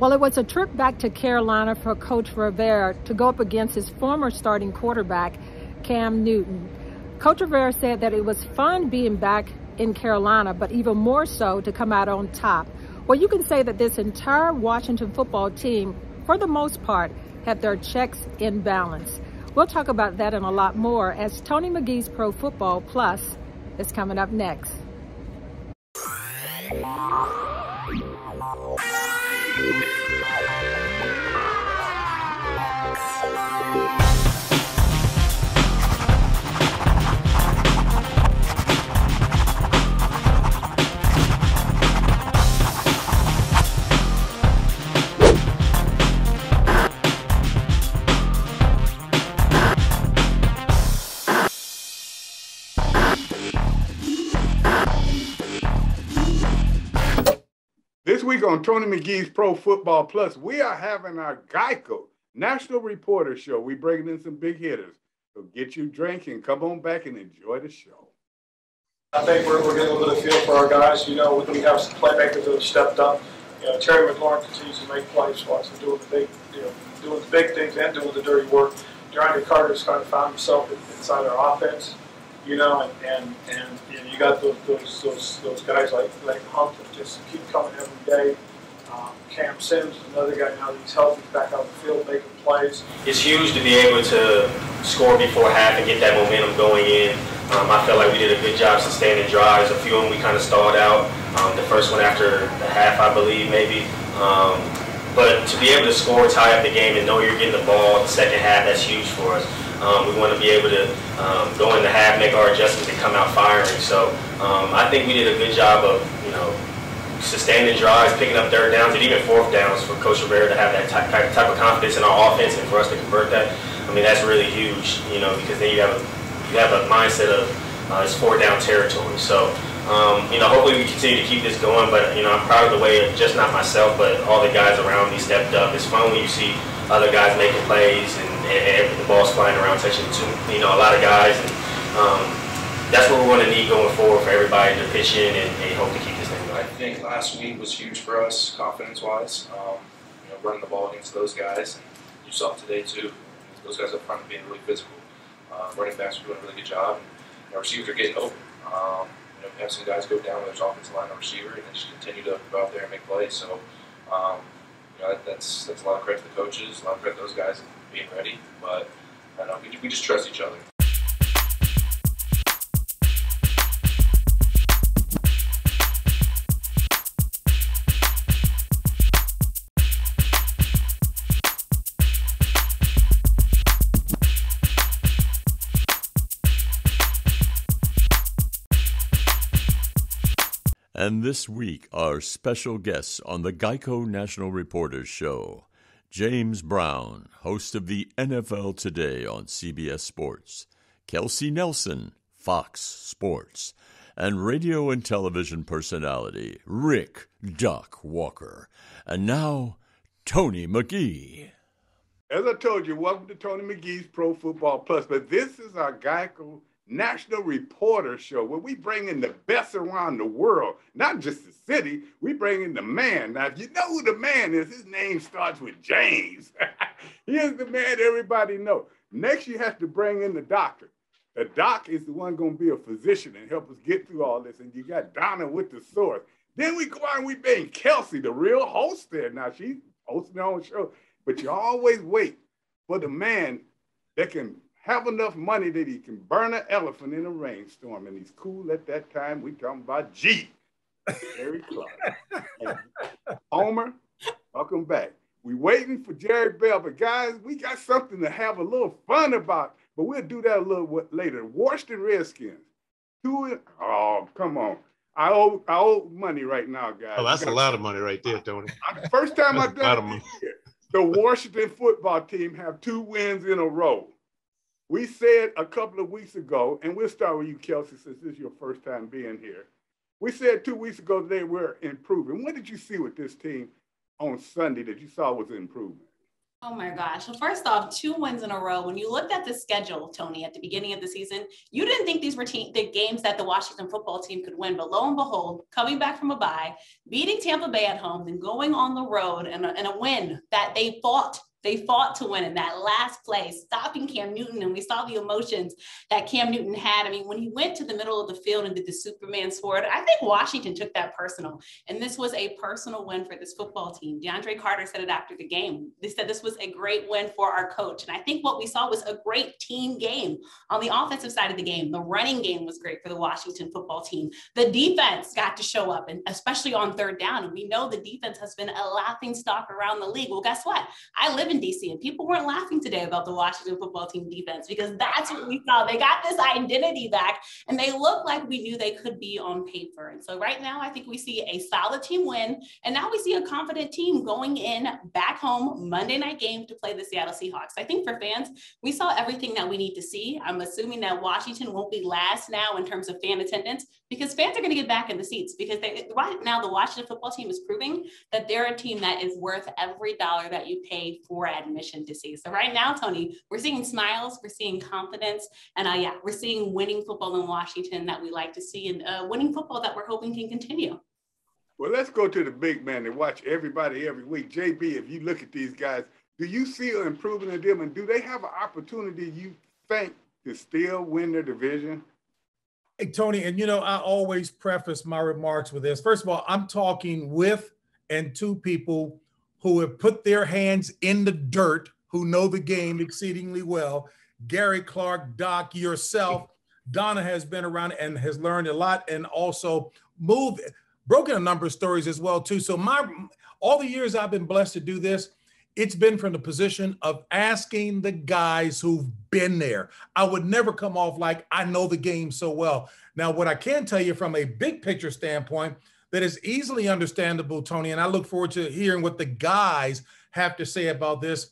Well, it was a trip back to Carolina for Coach Rivera to go up against his former starting quarterback, Cam Newton. Coach Rivera said that it was fun being back in Carolina, but even more so to come out on top. Well, you can say that this entire Washington football team, for the most part, had their checks in balance. We'll talk about that and a lot more as Tony McGee's Pro Football Plus is coming up next. Week on Tony McGee's Pro Football Plus, we are having our Geico National Reporter Show. We're bringing in some big hitters. So get you drinking, come on back and enjoy the show. I think we're, we're getting a little feel for our guys. You know, we have some playmakers that have stepped up. You know, Terry McLaurin continues to make plays for us and doing the big, you know, doing the big things and doing the dirty work. DeAndre Carter's kind of found himself inside our offense you know, and and, and you, know, you got those, those those those guys like like Hunt that just keep coming every day. Um, Cam Sims is another guy now that he's healthy, back out the field making plays. It's huge to be able to score before half and get that momentum going in. Um, I felt like we did a good job sustaining drives. A few of them we kind of stalled out. Um, the first one after the half, I believe, maybe. Um, but to be able to score, tie up the game, and know you're getting the ball the second half, that's huge for us. Um, we want to be able to um, go in the half, make our adjustments, and come out firing. So um, I think we did a good job of, you know, sustaining drives, picking up third downs, and even fourth downs for Coach Rivera to have that type, type of confidence in our offense and for us to convert that. I mean, that's really huge, you know, because then you have a, you have a mindset of uh, it's four down territory. So, um, you know, hopefully we continue to keep this going. But you know, I'm proud of the way, just not myself, but all the guys around me stepped up. It's fun when you see other guys making plays and and, and the ball's flying around, touching to you know a lot of guys, and um, that's what we're going to need going forward for everybody to pitch in and, and hope to keep this thing going. I think last week was huge for us, confidence-wise. Um, you know, running the ball against those guys, and you saw it today too. Those guys up front being really physical. Uh, running backs are doing a really good job, and our receivers are getting open. Um, you know, we have some guys go down with their offensive line on receiver, and then just continue to go out there and make plays. So, um, you know, that's that's a lot of credit to the coaches, a lot of credit to those guys ready. But know, we, we just trust each other. And this week, our special guests on the Geico National Reporters Show. James Brown, host of the NFL Today on CBS Sports, Kelsey Nelson, Fox Sports, and radio and television personality Rick Doc Walker. And now, Tony McGee. As I told you, welcome to Tony McGee's Pro Football Plus. But this is our Geico National Reporter Show where we bring in the best around the world, not just the city. We bring in the man. Now, if you know who the man is, his name starts with James. he is the man everybody knows. Next, you have to bring in the doctor. The doc is the one going to be a physician and help us get through all this. And you got Donna with the source. Then we go out and we bring Kelsey, the real host there. Now, she's hosting her own show, but you always wait for the man that can have enough money that he can burn an elephant in a rainstorm. And he's cool at that time. We talking about G. Gary Clark. Homer, welcome back. We waiting for Jerry Bell, but guys, we got something to have a little fun about. But we'll do that a little later. Washington Redskins. Two. Oh, come on. I owe I owe money right now, guys. Oh, that's a lot of money right there, Tony. First time I've done it. The Washington football team have two wins in a row. We said a couple of weeks ago, and we'll start with you, Kelsey, since this is your first time being here. We said two weeks ago they were improving. What did you see with this team on Sunday that you saw was improvement? Oh my gosh. Well, first off, two wins in a row. When you looked at the schedule, Tony, at the beginning of the season, you didn't think these were te- the games that the Washington football team could win. But lo and behold, coming back from a bye, beating Tampa Bay at home, then going on the road and a, and a win that they fought they fought to win in that last play, stopping Cam Newton. And we saw the emotions that Cam Newton had. I mean, when he went to the middle of the field and did the Superman sword, I think Washington took that personal. And this was a personal win for this football team. DeAndre Carter said it after the game. They said this was a great win for our coach. And I think what we saw was a great team game on the offensive side of the game. The running game was great for the Washington football team. The defense got to show up, and especially on third down. And we know the defense has been a laughing stock around the league. Well, guess what? I live in DC, and people weren't laughing today about the Washington football team defense because that's what we saw. They got this identity back, and they look like we knew they could be on paper. And so right now, I think we see a solid team win, and now we see a confident team going in back home Monday night game to play the Seattle Seahawks. I think for fans, we saw everything that we need to see. I'm assuming that Washington won't be last now in terms of fan attendance because fans are going to get back in the seats because they, right now the Washington football team is proving that they're a team that is worth every dollar that you pay for admission to see. So right now, Tony, we're seeing smiles, we're seeing confidence, and uh, yeah, we're seeing winning football in Washington that we like to see, and uh, winning football that we're hoping can continue. Well, let's go to the big man and watch everybody every week. JB, if you look at these guys, do you see an improvement in them, and do they have an opportunity you think to still win their division? Hey, Tony, and you know, I always preface my remarks with this. First of all, I'm talking with and to people who have put their hands in the dirt, who know the game exceedingly well. Gary Clark, Doc, yourself, Donna has been around and has learned a lot and also moved, broken a number of stories as well, too. So my all the years I've been blessed to do this, it's been from the position of asking the guys who've been there. I would never come off like I know the game so well. Now, what I can tell you from a big picture standpoint, that is easily understandable, Tony, and I look forward to hearing what the guys have to say about this.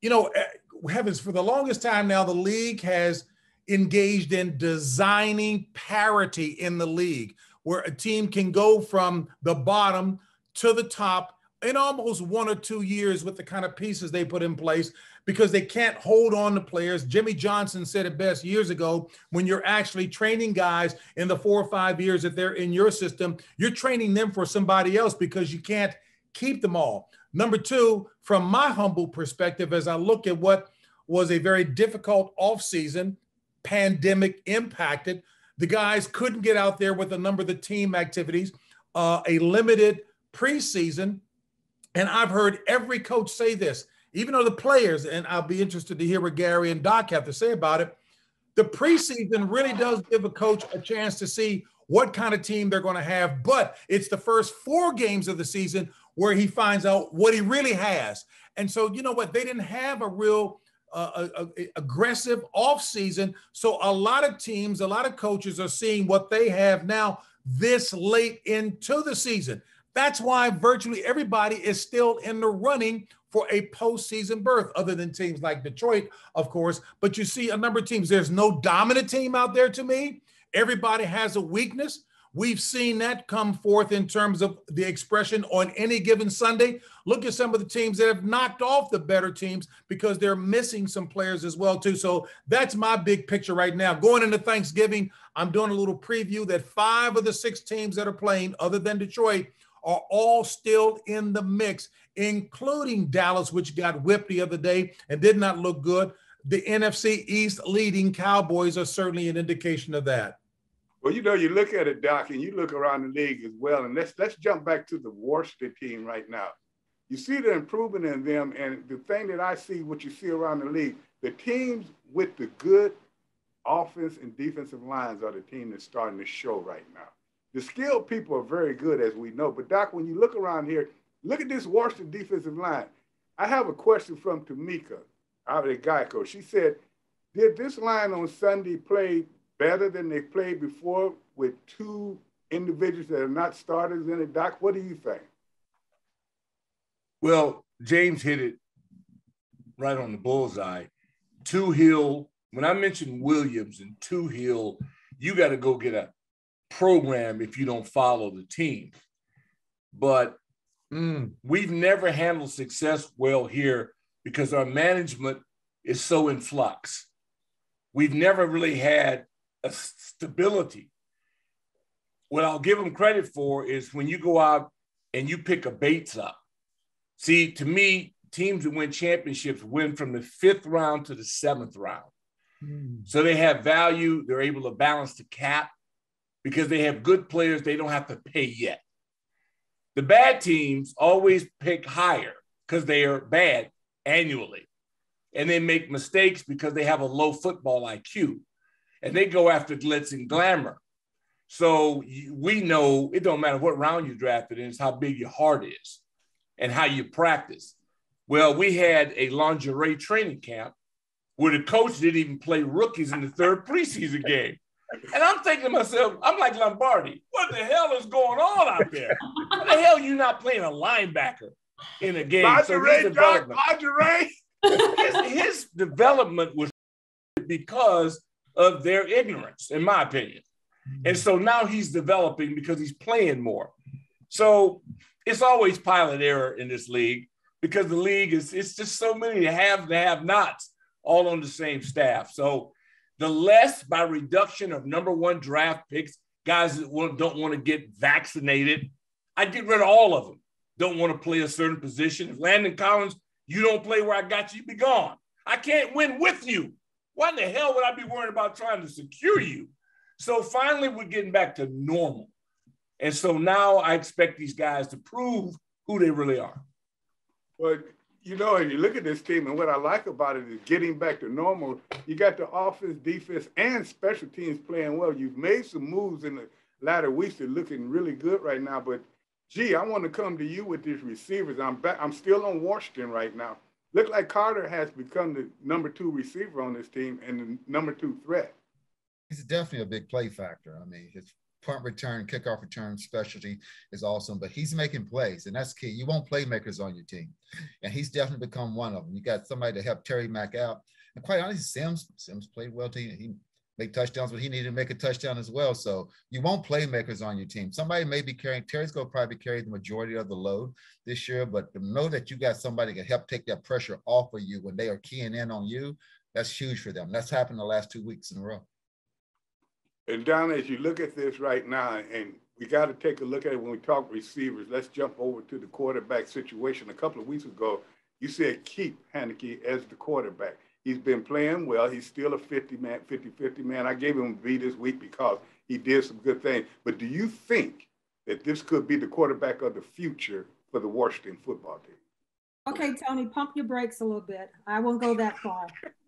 You know, eh, heavens, for the longest time now, the league has engaged in designing parity in the league, where a team can go from the bottom to the top in almost one or two years with the kind of pieces they put in place because they can't hold on to players. Jimmy Johnson said it best years ago when you're actually training guys in the four or five years that they're in your system, you're training them for somebody else because you can't keep them all. Number two, from my humble perspective, as I look at what was a very difficult offseason, pandemic impacted, the guys couldn't get out there with a number of the team activities, uh, a limited preseason and I've heard every coach say this, even though the players, and I'll be interested to hear what Gary and Doc have to say about it. The preseason really does give a coach a chance to see what kind of team they're going to have, but it's the first four games of the season where he finds out what he really has. And so, you know what? They didn't have a real uh, a, a aggressive offseason. So, a lot of teams, a lot of coaches are seeing what they have now this late into the season. That's why virtually everybody is still in the running for a postseason berth, other than teams like Detroit, of course. But you see a number of teams. There's no dominant team out there to me. Everybody has a weakness. We've seen that come forth in terms of the expression on any given Sunday. Look at some of the teams that have knocked off the better teams because they're missing some players as well too. So that's my big picture right now. Going into Thanksgiving, I'm doing a little preview that five of the six teams that are playing, other than Detroit, are all still in the mix, including Dallas, which got whipped the other day and did not look good. The NFC East leading Cowboys are certainly an indication of that. Well, you know, you look at it, Doc, and you look around the league as well. And let's let's jump back to the Washington team right now. You see the improvement in them, and the thing that I see, what you see around the league, the teams with the good offense and defensive lines are the team that's starting to show right now. The skilled people are very good, as we know. But Doc, when you look around here, look at this Washington defensive line. I have a question from Tamika out at Geico. She said, "Did this line on Sunday play better than they played before with two individuals that are not starters in it?" Doc, what do you think? Well, James hit it right on the bullseye. Toohill, when I mentioned Williams and Toohill, you got to go get a program if you don't follow the team. But mm, we've never handled success well here because our management is so in flux. We've never really had a stability. What I'll give them credit for is when you go out and you pick a Bates up. See, to me, teams that win championships win from the fifth round to the seventh round. Mm. So they have value. They're able to balance the cap because they have good players they don't have to pay yet. The bad teams always pick higher because they are bad annually. And they make mistakes because they have a low football IQ. And they go after glitz and glamour. So we know it don't matter what round you drafted in, it's how big your heart is and how you practice. Well, we had a lingerie training camp where the coach didn't even play rookies in the third preseason game. And I'm thinking to myself, I'm like Lombardi, what the hell is going on out there? What the hell you not playing a linebacker in a game? Lingerie, so lingerie. His, his development was because of their ignorance, in my opinion. And so now he's developing because he's playing more. So it's always pilot error in this league because the league is it's just so many have to have nots all on the same staff. So the less by reduction of number one draft picks, guys that don't want to get vaccinated, I get rid of all of them. Don't want to play a certain position. If Landon Collins, you don't play where I got you, you be gone. I can't win with you. Why in the hell would I be worried about trying to secure you? So finally, we're getting back to normal. And so now I expect these guys to prove who they really are. But you know, and you look at this team, and what I like about it is getting back to normal. You got the offense, defense, and special teams playing well. You've made some moves in the latter weeks that looking really good right now. But gee, I want to come to you with these receivers. I'm back. I'm still on Washington right now. Look like Carter has become the number two receiver on this team and the number two threat. He's definitely a big play factor. I mean, his punt return, kickoff return specialty is awesome, but he's making plays, and that's key. You want playmakers on your team, and he's definitely become one of them. You got somebody to help Terry Mack out, and quite honestly, Sims Sims played well. To he make touchdowns, but he needed to make a touchdown as well. So you want playmakers on your team. Somebody may be carrying. Terry's going to probably carry the majority of the load this year, but to know that you got somebody to help take that pressure off of you when they are keying in on you, that's huge for them. That's happened the last two weeks in a row. And Don, as you look at this right now, and we got to take a look at it when we talk receivers. Let's jump over to the quarterback situation. A couple of weeks ago, you said keep Heinicke as the quarterback. He's been playing well. He's still a 50 man, 50 50 man. I gave him a B this week because he did some good things. But do you think that this could be the quarterback of the future for the Washington football team? Okay, Tony, pump your brakes a little bit. I won't go that far.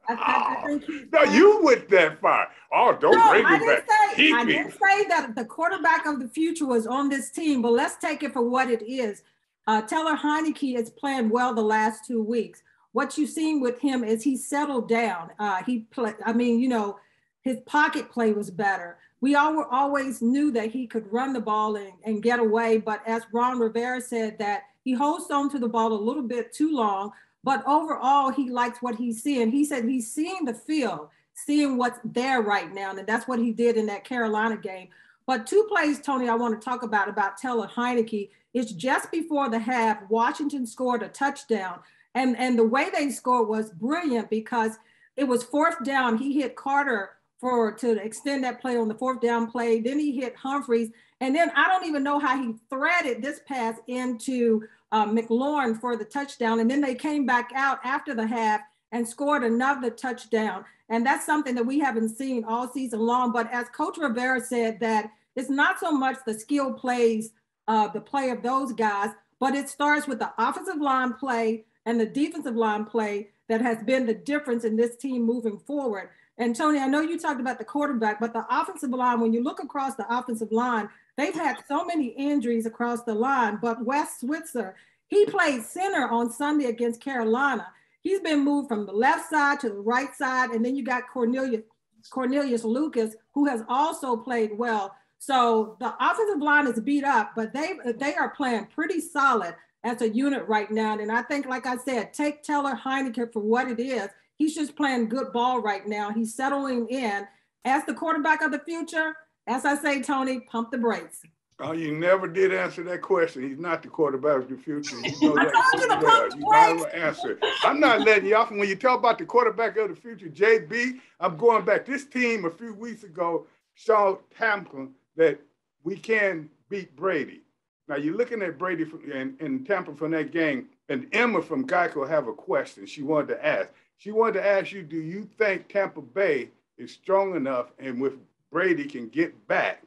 I, I, I no, you went that far. Oh, don't no, bring me back. Say, I didn't say that the quarterback of the future was on this team, but let's take it for what it is. Uh, Taylor Heinicke is playing well the last two weeks. What you've seen with him is he settled down. Uh, he played. I mean, you know, his pocket play was better. We all always knew that he could run the ball and, and get away, but as Ron Rivera said, that he holds on to the ball a little bit too long but overall, he likes what he's seeing. He said he's seeing the field, seeing what's there right now. And that's what he did in that Carolina game. But two plays, Tony, I want to talk about about Taylor Heinicke is just before the half, Washington scored a touchdown. And, and the way they scored was brilliant because it was fourth down. He hit Carter for to extend that play on the fourth down play. Then he hit Humphries. And then I don't even know how he threaded this pass into uh, McLaurin for the touchdown. And then they came back out after the half and scored another touchdown. And that's something that we haven't seen all season long. But as Coach Rivera said, that it's not so much the skill plays, uh, the play of those guys, but it starts with the offensive line play and the defensive line play that has been the difference in this team moving forward. And Tony, I know you talked about the quarterback, but the offensive line, when you look across the offensive line, they've had so many injuries across the line. But Wes Schweitzer, he played center on Sunday against Carolina. He's been moved from the left side to the right side. And then you got Cornelius, Cornelius Lucas, who has also played well. So the offensive line is beat up, but they they are playing pretty solid as a unit right now. And I think, like I said, take Taylor Heinicke for what it is. He's just playing good ball right now. He's settling in as the quarterback of the future. As I say, Tony, pump the brakes. Oh, you never did answer that question. He's not the quarterback of the future. You know that. You, you might as well answer it. I'm not letting you off. And when you talk about the quarterback of the future, JB, I'm going back. This team a few weeks ago showed Tampa that we can beat Brady. Now you're looking at Brady from, and, and Tampa from that game, and Emma from Geico have a question she wanted to ask. She wanted to ask you, do you think Tampa Bay is strong enough and with Brady can get back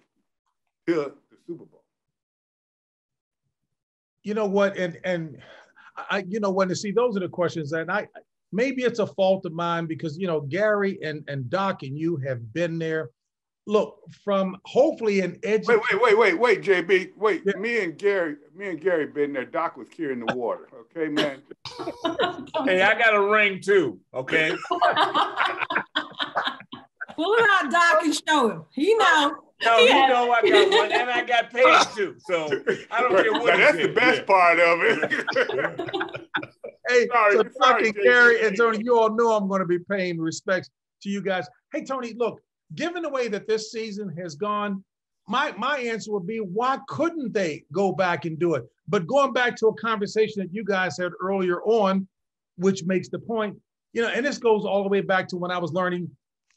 to the Super Bowl. You know what? And and I, you know, when to see those are the questions, and I maybe it's a fault of mine because you know Gary and and Doc and you have been there. Look, from hopefully an edge. Wait, wait, wait, wait, wait, JB. Wait, yeah. me and Gary, me and Gary been there. Doc was carrying the water. Okay, man. hey, I got a ring too. Okay. Pull it out, Doc, and show him. He know. No, you know I got one, and I got paid too. So I don't care what. Now, that's the best yeah. part of it. hey, sorry, so sorry, Gary and Tony, you all know I'm going to be paying respects to you guys. Hey, Tony, look, given the way that this season has gone, my my answer would be why couldn't they go back and do it? But going back to a conversation that you guys had earlier on, which makes the point, you know, and this goes all the way back to when I was learning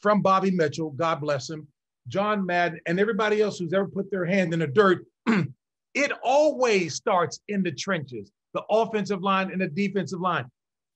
from Bobby Mitchell, God bless him, John Madden, and everybody else who's ever put their hand in the dirt, it always starts in the trenches, the offensive line and the defensive line.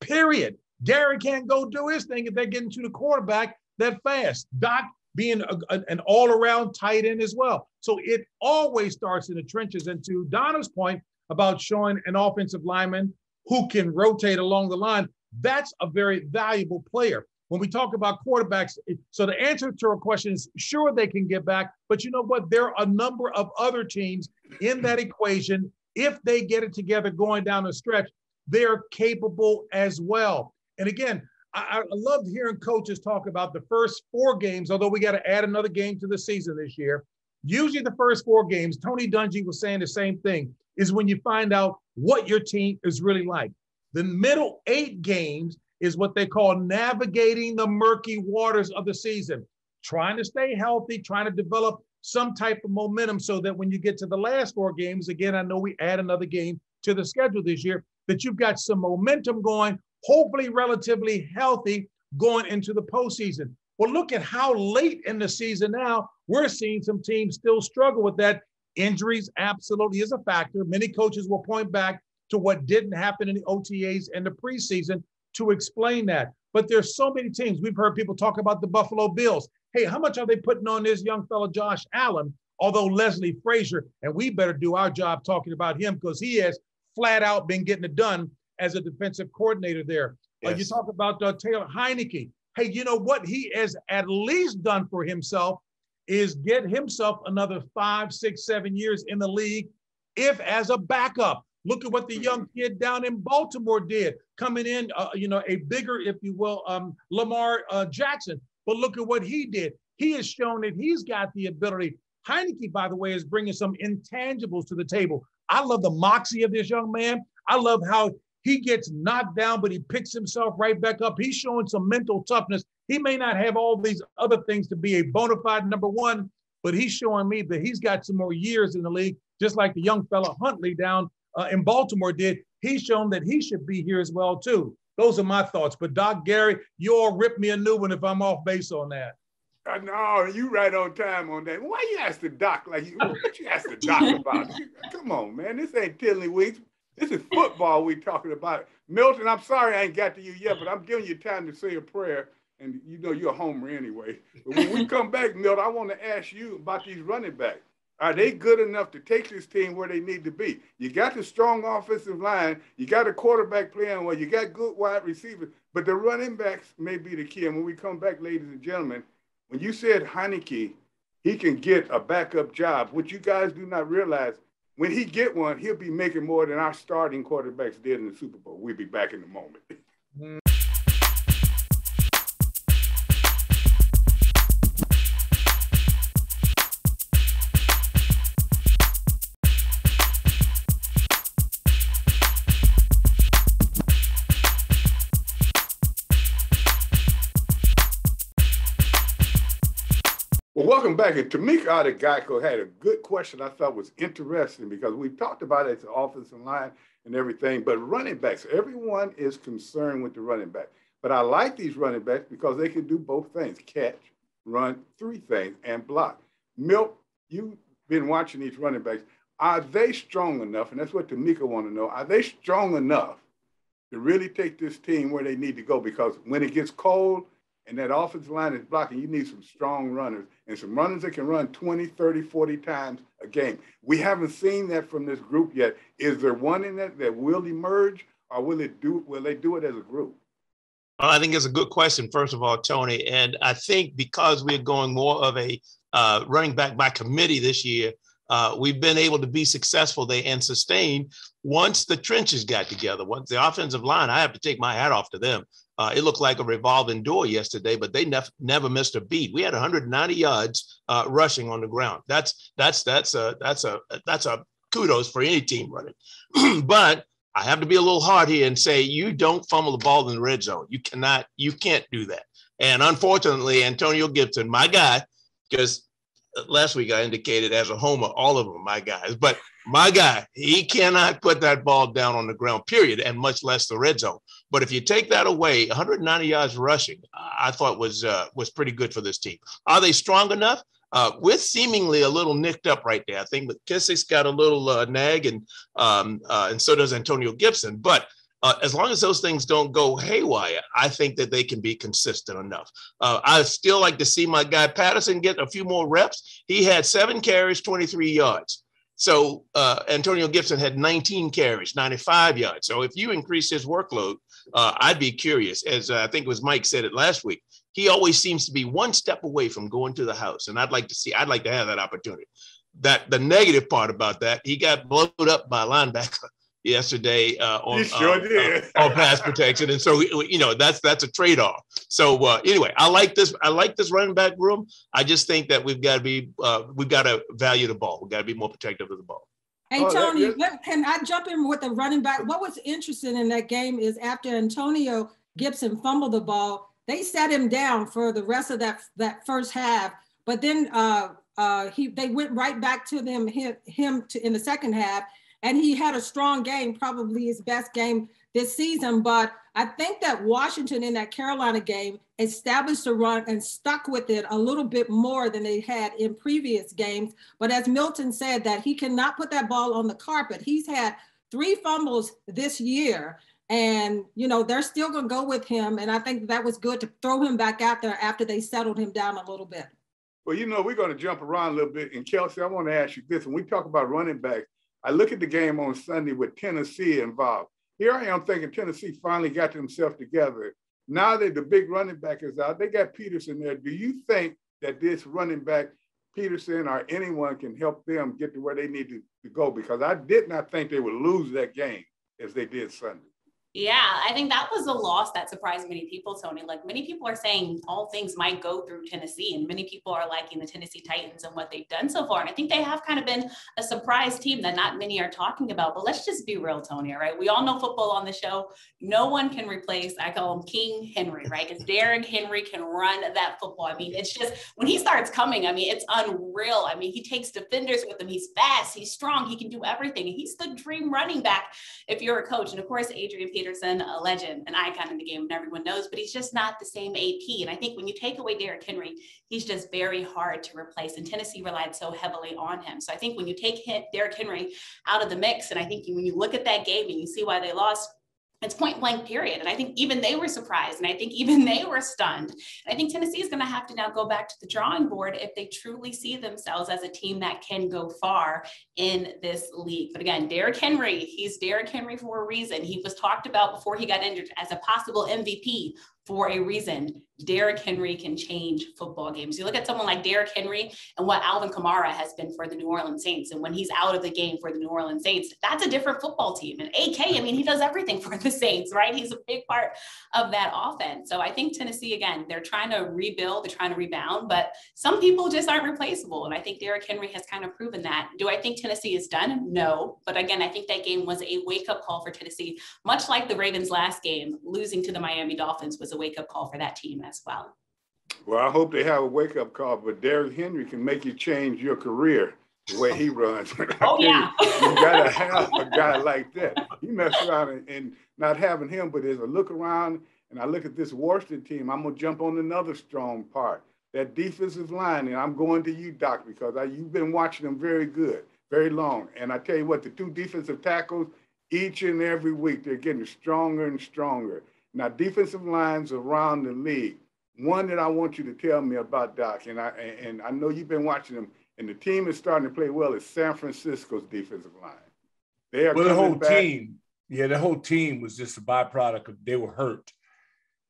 Period. Gary can't go do his thing if they're getting to the quarterback that fast. Doc being a, a, an all-around tight end as well. So it always starts in the trenches. And to Donna's point about showing an offensive lineman who can rotate along the line, that's a very valuable player when we talk about quarterbacks. So the answer to our question is sure they can get back, but you know what? There are a number of other teams in that equation. If they get it together going down the stretch, they're capable as well. And again, I, I loved hearing coaches talk about the first four games, although we got to add another game to the season this year. Usually, the first four games, Tony Dungy was saying the same thing, is when you find out what your team is really like. The middle eight games is what they call navigating the murky waters of the season, trying to stay healthy, trying to develop some type of momentum so that when you get to the last four games, again, I know we add another game to the schedule this year, that you've got some momentum going, hopefully relatively healthy going into the postseason. Well, look at how late in the season now we're seeing some teams still struggle with that. Injuries absolutely is a factor. Many coaches will point back to what didn't happen in the OTAs and the preseason to explain that. But there's so many teams. We've heard people talk about the Buffalo Bills. Hey, how much are they putting on this young fellow, Josh Allen? Although Leslie Frazier, and we better do our job talking about him because he has flat out been getting it done as a defensive coordinator there. Yes. Uh, you talk about uh, Taylor Heinicke. Hey, you know what he has at least done for himself is get himself another five, six, seven years in the league, if as a backup. Look at what the young mm-hmm. kid down in Baltimore did, coming in, uh, you know, a bigger, if you will, um, Lamar uh, Jackson. But look at what he did. He has shown that he's got the ability. Heinicke, by the way, is bringing some intangibles to the table. I love the moxie of this young man. I love how he gets knocked down, but he picks himself right back up. He's showing some mental toughness. He may not have all these other things to be a bona fide number one, but he's showing me that he's got some more years in the league, just like the young fella Huntley down uh, in Baltimore did, he's shown that he should be here as well too. Those are my thoughts. But Doc Gary, you all rip me a new one if I'm off base on that. Uh, no, you right on time on that. Why you ask the doc like you? What you ask the doc about? Come on, man. This ain't Tiddlywinks. This is football we talking about. Milton, I'm sorry I ain't got to you yet, but I'm giving you time to say a prayer. And you know you're a homer anyway. But when we come back, Milton, I want to ask you about these running backs. Are they good enough to take this team where they need to be? You got the strong offensive line, you got a quarterback playing well, you got good wide receivers, but the running backs may be the key. And when we come back, ladies and gentlemen, when you said Heinicke, he can get a backup job, what you guys do not realize, when he get one, he'll be making more than our starting quarterbacks did in the Super Bowl. We'll be back in a moment. welcome back. And Tamika of Geico had a good question I thought was interesting because we talked about it the offensive line and everything, but running backs, everyone is concerned with the running back. But I like these running backs because they can do both things catch, run, three things, and block. Milt, you've been watching these running backs. Are they strong enough? And that's what Tamika want to know. Are they strong enough to really take this team where they need to go? Because when it gets cold and that offensive line is blocking, you need some strong runners and some runners that can run 20, 30, 40 times a game. We haven't seen that from this group yet. Is there one in that that will emerge or will it do will they do it as a group? Well, I think it's a good question, first of all, Tony. And I think because we're going more of a uh, running back by committee this year, uh, we've been able to be successful there and sustain once the trenches got together. Once the offensive line, I have to take my hat off to them. Uh, it looked like a revolving door yesterday, but they never never missed a beat. We had 190 yards uh, rushing on the ground. That's that's that's a that's a that's a kudos for any team running. but I have to be a little hard here and say you don't fumble the ball in the red zone. You cannot you can't do that. And unfortunately, Antonio Gibson, my guy, because last week I indicated as a homer, all of them my guys, but my guy, he cannot put that ball down on the ground, period, and much less the red zone. But if you take that away, 190 yards rushing, I thought was uh, was pretty good for this team. Are they strong enough? Uh, with seemingly a little nicked up right there. I think McKissic's got a little uh, nag, and um, uh, and so does Antonio Gibson. But uh, as long as those things don't go haywire, I think that they can be consistent enough. Uh, I still like to see my guy Patterson get a few more reps. He had seven carries, 23 yards. So uh, Antonio Gibson had 19 carries, 95 yards. So if you increase his workload, uh, I'd be curious. As uh, I think it was Mike said it last week, he always seems to be one step away from going to the house, and I'd like to see. I'd like to have that opportunity. That the negative part about that, he got blown up by a linebacker yesterday uh, on, sure uh, uh, on pass protection, and so you know that's that's a trade off. So uh, anyway, I like this. I like this running back room. I just think that we've got to be uh, we've got to value the ball. We've got to be more protective of the ball. Hey oh, Tony, can I jump in with the running back? What was interesting in that game is after Antonio Gibson fumbled the ball, they set him down for the rest of that that first half. But then uh, uh, he they went right back to them him, him to, in the second half, and he had a strong game, probably his best game this season. But I think that Washington in that Carolina game established a run and stuck with it a little bit more than they had in previous games. But as Milton said, that he cannot put that ball on the carpet. He's had three fumbles this year. And, you know, they're still going to go with him. And I think that was good to throw him back out there after they settled him down a little bit. Well, you know, we're going to jump around a little bit. And Kelsey, I want to ask you this. When we talk about running backs, I look at the game on Sunday with Tennessee involved. Here I am thinking Tennessee finally got themselves together. Now that the big running back is out, they got Peterson there. Do you think that this running back, Peterson or anyone, can help them get to where they need to, to go? Because I did not think they would lose that game as they did Sunday. Yeah, I think that was a loss that surprised many people, Tony. Like many people are saying all things might go through Tennessee, and many people are liking the Tennessee Titans and what they've done so far. And I think they have kind of been a surprise team that not many are talking about. But let's just be real, Tony, all right? We all know football on the show. No one can replace, I call him King Henry, right? Because Derrick Henry can run that football. I mean, it's just when he starts coming, I mean, it's unreal. I mean, he takes defenders with him. He's fast, he's strong, he can do everything. He's the dream running back if you're a coach. And of course, Adrian Peterson Peterson, a legend, an icon in the game, and everyone knows, but he's just not the same AP. And I think when you take away Derrick Henry, he's just very hard to replace. And Tennessee relied so heavily on him. So I think when you take Derrick Henry out of the mix, and I think when you look at that game and you see why they lost, it's point blank period. And i think even they were surprised and i think even they were stunned. And i think tennessee is going to have to now go back to the drawing board if they truly see themselves as a team that can go far in this league. But again Derrick henry he's Derrick henry for a reason. He was talked about before he got injured as a possible mvp for a reason. Derrick Henry can change football games. You look at someone like Derrick Henry and what Alvin Kamara has been for the New Orleans Saints. And when he's out of the game for the New Orleans Saints, that's a different football team. And AK, I mean, he does everything for the Saints, right? He's a big part of that offense. So I think Tennessee, again, they're trying to rebuild, they're trying to rebound, but some people just aren't replaceable. And I think Derrick Henry has kind of proven that. Do I think Tennessee is done? No. But again, I think that game was a wake up call for Tennessee, much like the Ravens last game, losing to the Miami Dolphins was a wake up call for that team as well. Well, I hope they have a wake up call, but Derrick Henry can make you change your career the way he runs. oh, yeah. you, you got to have a guy like that. He messed around and, and, not having him, but as I look around and I look at this Washington team, I'm going to jump on another strong part that defensive line. And I'm going to you, Doc, because I, you've been watching them very good, very long. And I tell you what, the two defensive tackles, each and every week, they're getting stronger and stronger. Now, defensive lines around the league, one that I want you to tell me about, Doc, and I and I know you've been watching them, and the team is starting to play well. Is San Francisco's defensive line? They are well, the whole back. team. Yeah, the whole team was just a byproduct of they were hurt,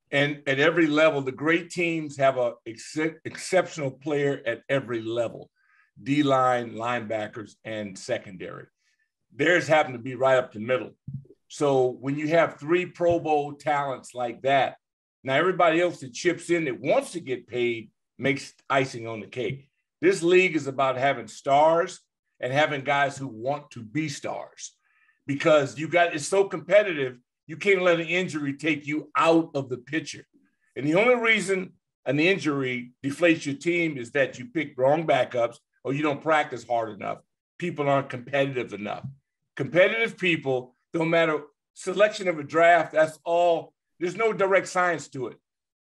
and at every level, the great teams have a ex- exceptional player at every level, D line, linebackers, and secondary. Theirs happened to be right up the middle. So when you have three Pro Bowl talents like that, now, everybody else that chips in that wants to get paid makes icing on the cake. This league is about having stars and having guys who want to be stars because you got it's so competitive, you can't let an injury take you out of the picture. And the only reason an injury deflates your team is that you pick wrong backups or you don't practice hard enough. People aren't competitive enough. Competitive people, don't matter selection of a draft, that's all there's no direct science to it.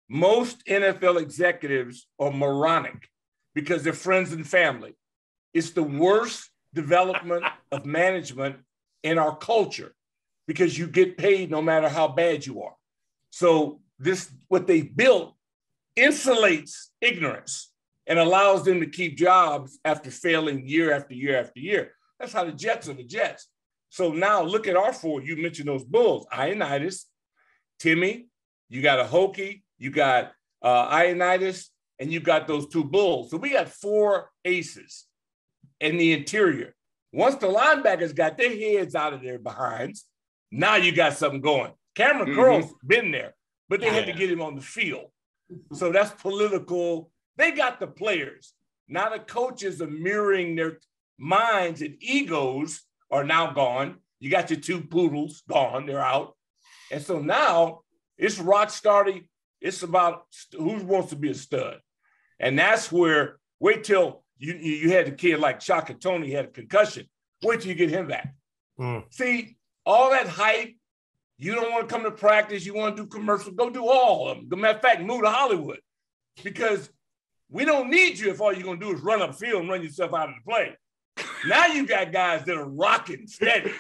Most NFL executives are moronic because they're friends and family. It's the worst development of management in our culture because you get paid no matter how bad you are. So this what they built insulates ignorance and allows them to keep jobs after failing year after year after year. That's how the Jets are the Jets. So now look at our four. You mentioned those Bulls, Ioannidis, Timmy, you got a Hokie, you got uh, Ioannidis, and you got those two Bulls. So we got four aces in the interior. Once the linebackers got their heads out of their behinds, now you got something going. Kamren mm-hmm. Curl's been there, but they yeah. had to get him on the field. So that's political. They got the players. Now the coaches are mirroring their minds and egos are now gone. You got your two poodles gone, they're out. And so now it's rock starting. It's about who wants to be a stud. And that's where, wait till you, you had a kid like Shaka Tony had a concussion. Wait till you get him back. Mm. See, all that hype, you don't want to come to practice, you want to do commercials, go do all of them. Matter of fact, move to Hollywood because we don't need you if all you're going to do is run up field and run yourself out of the play. Now you got guys that are rocking steady.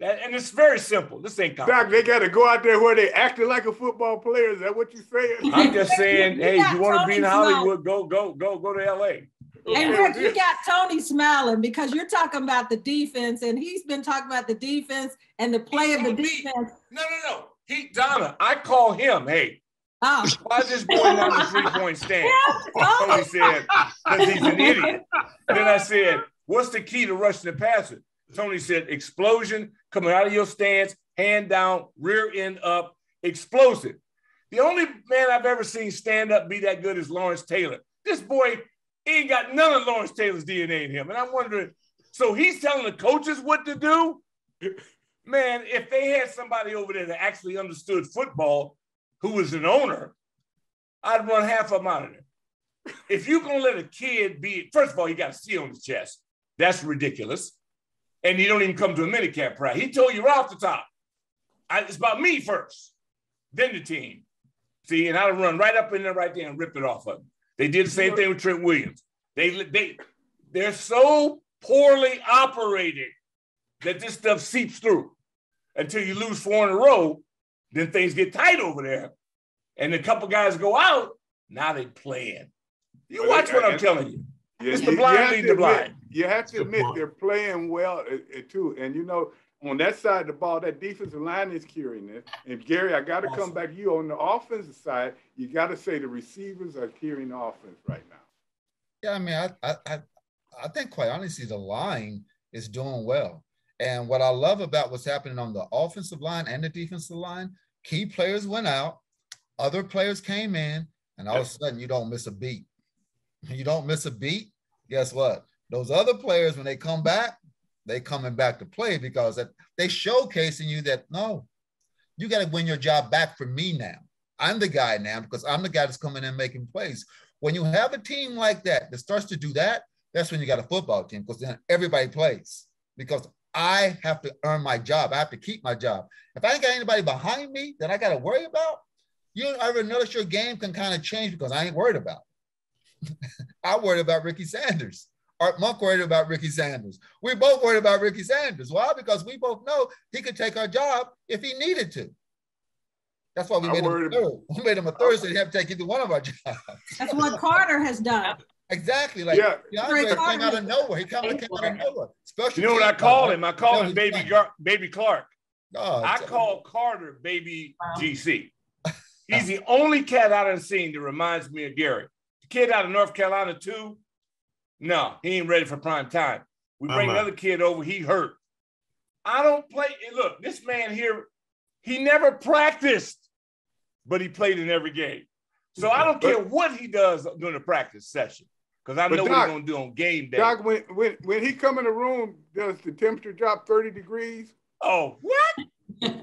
That, and it's very simple. This ain't Doc, they got to go out there where they acting like a football player. Is that what you're saying? I'm just saying, hey, you want to be in Hollywood? Go, go, go, go to LA. And Rick, you got Tony smiling because you're talking about the defense, and he's been talking about the defense and the play of the defense. No, no, no. He Donna, I call him. Hey, Oh. Why is this boy on the three point stand? Tony said, because he's an idiot. then I said, what's the key to rushing the passer? Tony said, explosion, coming out of your stance, hand down, rear end up, explosive. The only man I've ever seen stand up be that good is Lawrence Taylor. This boy ain't got none of Lawrence Taylor's DNA in him. And I'm wondering, so he's telling the coaches what to do? Man, if they had somebody over there that actually understood football who was an owner, I'd run half of them out of there. If you're gonna let a kid be, first of all, you got a C on his chest. That's ridiculous and you don't even come to a minicamp practice. He told you right off the top, I, it's about me first, then the team. See, and I'd run right up in there right there and rip it off of them. They did the same thing with Trent Williams. They they they're so poorly operated that this stuff seeps through until you lose four in a row. Then things get tight over there, and a couple guys go out. Now they playing. You watch what I'm telling you. Yeah, it's the blind lead the blind. You have to admit they're playing well uh, uh, too. And you know, on that side of the ball, that defensive line is carrying it. And Gary, I got to awesome. come back to you on the offensive side. You got to say the receivers are carrying the offense right now. Yeah, I mean, I, I, I think quite honestly, the line is doing well. And what I love about what's happening on the offensive line and the defensive line, key players went out, other players came in, and all of a sudden you don't miss a beat. You don't miss a beat. Guess what? Those other players, when they come back, they coming back to play because they showcasing you that no, you got to win your job back for me now. I'm the guy now because I'm the guy that's coming in making plays. When you have a team like that that starts to do that, that's when you got a football team because then everybody plays. Because I have to earn my job. I have to keep my job. If I ain't got anybody behind me that I got to worry about, you ever notice your game can kind of change because I ain't worried about. I worried about Ricky Sanders. Art Monk worried about Ricky Sanders. We both worried about Ricky Sanders. Why? Because we both know he could take our job if he needed to. That's why we made him a third. We made him a third so he have to take either one of our jobs. That's what Carter has done. Exactly. Like yeah. DeAndre came out of nowhere. He came, came out of nowhere. Especially you know what I call him? I call him Baby Gar- Baby Clark. Oh, I call Carter Baby wow. GC. He's the only cat out of the scene that reminds me of Gary. Kid out of North Carolina too. No, he ain't ready for prime time. We bring uh-huh. another kid over. He hurt. I don't play. Look, this man here, he never practiced, but he played in every game. So I don't care what he does during the practice session because I know Doc, what he's gonna do on game day. Doc, when when when he come in the room, does the temperature drop thirty degrees? Oh, what?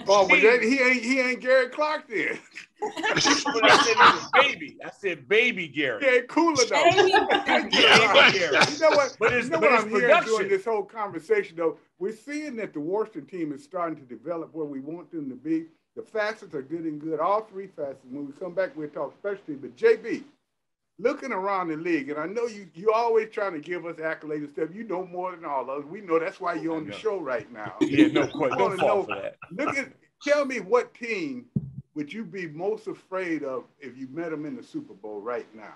Oh, but that, he ain't he ain't Gary Clark then. I said he was baby. I said baby Gary. Yeah, cooler though. Baby. yeah, Gary. You know what? But it's, you know but what I'm production. hearing during this whole conversation though. We're seeing that the Washington team is starting to develop where we want them to be. The facets are good and good. All three facets. When we come back, we'll talk specialty. But JB, looking around the league, and I know you you always trying to give us accolades and stuff. You know more than all of us. We know that's why you're on the show right now. Yeah, no question. Don't fall for that. Look at tell me what team would you be most afraid of if you met them in the Super Bowl right now?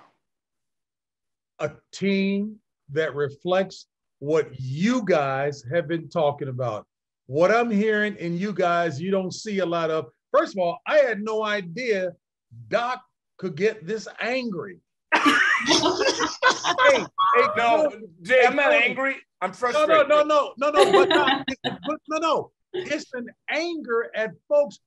A team that reflects what you guys have been talking about. What I'm hearing in you guys, you don't see a lot of. First of all, I had no idea Doc could get this angry hey, hey, no, Jay, I'm not angry. I'm frustrated. No, no, no, no, no, no. But no, no, no. It's an anger at folks,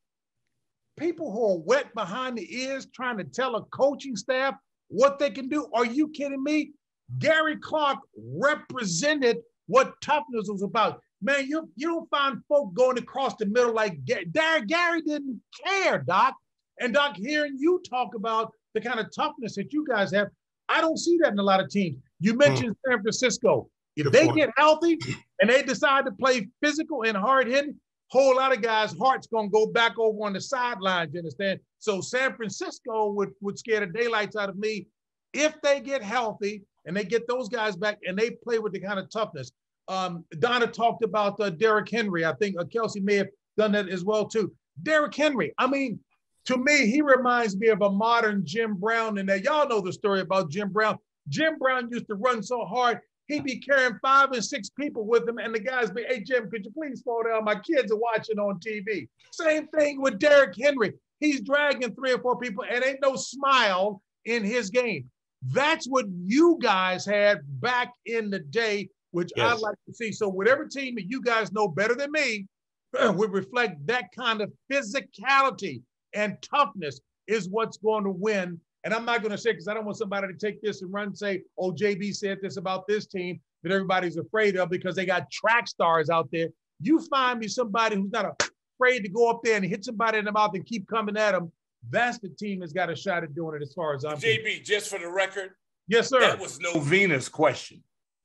people who are wet behind the ears, trying to tell a coaching staff what they can do. Are you kidding me? Gary Clark represented what toughness was about. Man, you you don't find folk going across the middle like Gary. Gary didn't care, Doc. And Doc, hearing you talk about the kind of toughness that you guys have. I don't see that in a lot of teams. You mentioned mm. San Francisco. If they point. get healthy and they decide to play physical and hard hitting, whole lot of guys' hearts gonna go back over on the sidelines. You understand? So San Francisco would would scare the daylights out of me if they get healthy and they get those guys back and they play with the kind of toughness. Um, Donna talked about uh, Derrick Henry. I think uh, Kelsey may have done that as well too. Derrick Henry. I mean, to me, he reminds me of a modern Jim Brown. And that y'all know the story about Jim Brown. Jim Brown used to run so hard, he'd be carrying five and six people with him, and the guys be, "Hey Jim, could you please slow down? My kids are watching on TV." Same thing with Derrick Henry. He's dragging three or four people, and ain't no smile in his game. That's what you guys had back in the day, which yes. I'd like to see. So, whatever team that you guys know better than me would reflect that kind of physicality and toughness is what's going to win. And I'm not going to say because I don't want somebody to take this and run and say, "Oh, JB said this about this team that everybody's afraid of because they got track stars out there." You find me somebody who's not afraid to go up there and hit somebody in the mouth and keep coming at them. That's the team that's got a shot at doing it, as far as I'm. JB, just for the record. Yes, sir. That was no Venus question.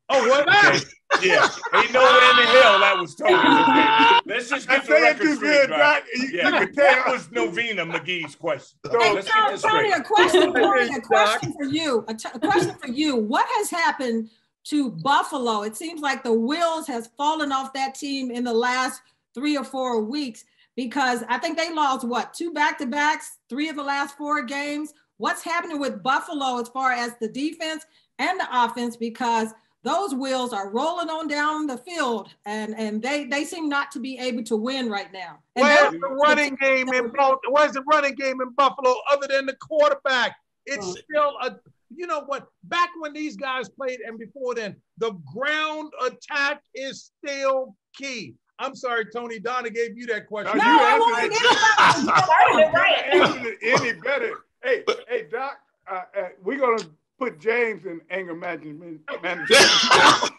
Oh, what not? yeah, ain't nowhere in the hell that was talking. Let's just get the record straight, good, right? Yeah, that was Novena McGee's question. So, hey, let's Tony, Tony, a question for you. A question for you. A, t- a question for you. What has happened to Buffalo? It seems like the wheels has fallen off that team in the last three or four weeks because I think they lost what two back to backs, three of the last four games. What's happening with Buffalo as far as the defense and the offense? Because those wheels are rolling on down the field and and they they seem not to be able to win right now. And where's the running game in where's the running game in Buffalo other than the quarterback? It's oh. still a you know what? Back when these guys played and before then, the ground attack is still key. I'm sorry, Tony Donna gave you that question. No, you answered it. right. answered it any better. Hey, hey, Doc, uh, uh, we're gonna put James in anger management. management.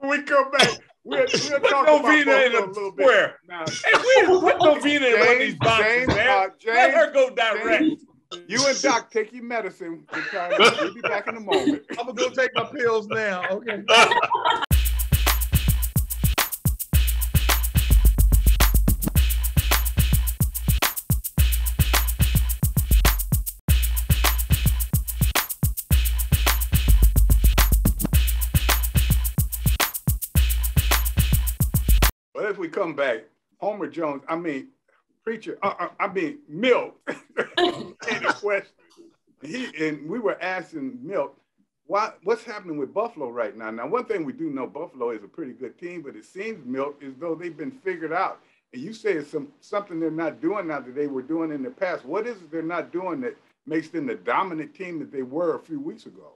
when we come back, we'll, we'll talk Novena about in a, a little square. bit. Now, hey, we put Novena in one of these boxes, James, man. Uh, James, Let her go direct. James, You and Doc take your medicine. We'll be back in a moment. I'm gonna go take my pills now. Okay. come back, Homer Jones, I mean, preacher, uh, uh, I mean, Milk had a question. He and we were asking Milk, why, what's happening with Buffalo right now? Now, one thing we do know, Buffalo is a pretty good team, but it seems Milk, as though they've been figured out. And you say it's some something they're not doing now that they were doing in the past. What is it they're not doing that makes them the dominant team that they were a few weeks ago?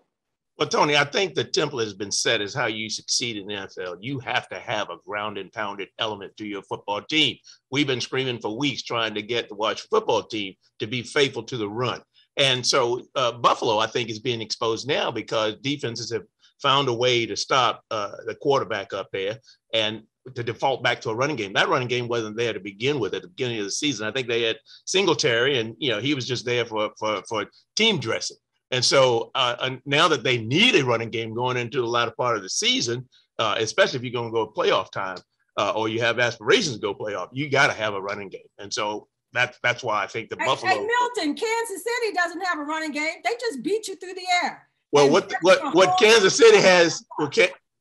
Well, Tony, I think the template has been set as how you succeed in the NFL. You have to have a ground and pounded element to your football team. We've been screaming for weeks trying to get the Washington football team to be faithful to the run. And so uh, Buffalo, I think, is being exposed now because defenses have found a way to stop uh, the quarterback up there and to default back to a running game. That running game wasn't there to begin with at the beginning of the season. I think they had Singletary, and you know he was just there for for for team dressing. And so uh, now that they need a running game going into the latter part of the season, uh, especially if you're going to go playoff time uh, or you have aspirations to go playoff, you got to have a running game. And so that's that's why I think the hey, Buffalo. Hey, Milton, Kansas City doesn't have a running game. They just beat you through the air. Well, and what what what Kansas City has? Well,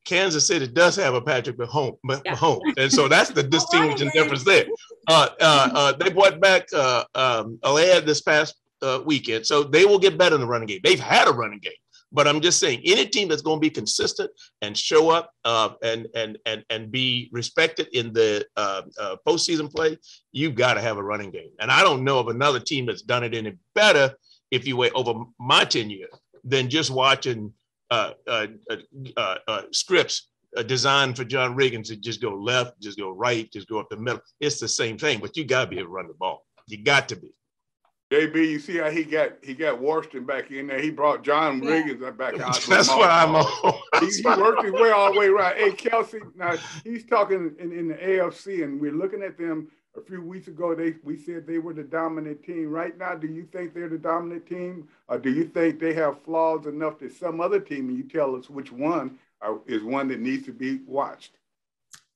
Kansas City does have a Patrick Mahomes, Mahomes. Yeah. and so that's the distinguishing difference there. Uh, uh, uh, they brought back uh, um, this past uh, weekend. So they will get better in the running game. They've had a running game, but I'm just saying any team that's going to be consistent and show up uh, and and and and be respected in the uh, uh, postseason play, you've got to have a running game. And I don't know of another team that's done it any better if you wait over my tenure than just watching uh, uh, uh, uh scripts uh, designed for John Riggins to just go left, just go right, just go up the middle. It's the same thing, but you got to be able to run the ball. You got to be. JB, you see how he got he got Washington back in there. He brought John yeah. Riggins back out. That's what I'm on. he, he worked his way all the way around. Hey, Kelsey, now he's talking in, in the AFC, and we're looking at them a few weeks ago. They we said they were the dominant team. Right now, do you think they're the dominant team, or do you think they have flaws enough that some other team, and you tell us which one, are, is one that needs to be watched?